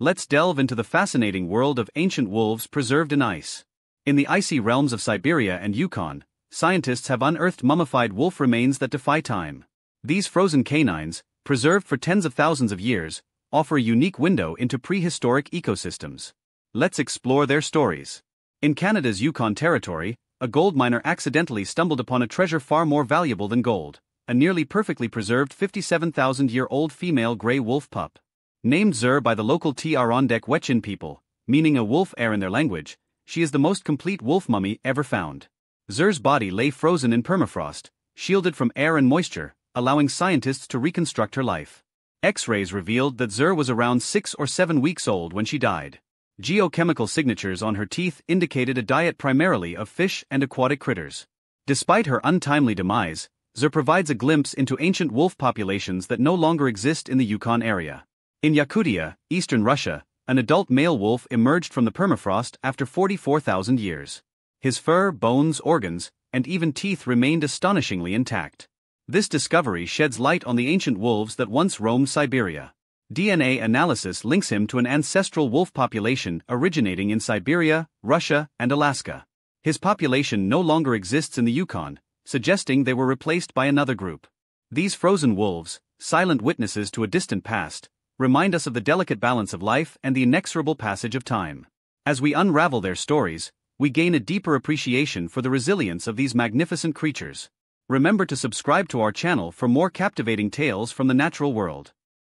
let's delve into the fascinating world of ancient wolves preserved in ice. In the icy realms of Siberia and Yukon, scientists have unearthed mummified wolf remains that defy time. These frozen canines, preserved for tens of thousands of years, offer a unique window into prehistoric ecosystems. Let's explore their stories. In Canada's Yukon Territory, a gold miner accidentally stumbled upon a treasure far more valuable than gold a nearly perfectly preserved 57,000 year old female gray wolf pup. Named Zur by the local Tr'ondëk Hwëch'in people, meaning a wolf heir in their language, she is the most complete wolf mummy ever found. Zur's body lay frozen in permafrost, shielded from air and moisture, allowing scientists to reconstruct her life. X rays revealed that Zur was around six or seven weeks old when she died. Geochemical signatures on her teeth indicated a diet primarily of fish and aquatic critters. Despite her untimely demise, Zur provides a glimpse into ancient wolf populations that no longer exist in the Yukon area. In Yakutia, eastern Russia, an adult male wolf emerged from the permafrost after 44,000 years. His fur, bones, organs, and even teeth remained astonishingly intact. This discovery sheds light on the ancient wolves that once roamed Siberia. DNA analysis links him to an ancestral wolf population originating in Siberia, Russia, and Alaska. His population no longer exists in the Yukon, suggesting they were replaced by another group. These frozen wolves, silent witnesses to a distant past, remind us of the delicate balance of life and the inexorable passage of time. As we unravel their stories, we gain a deeper appreciation for the resilience of these magnificent creatures. Remember to subscribe to our channel for more captivating tales from the natural world.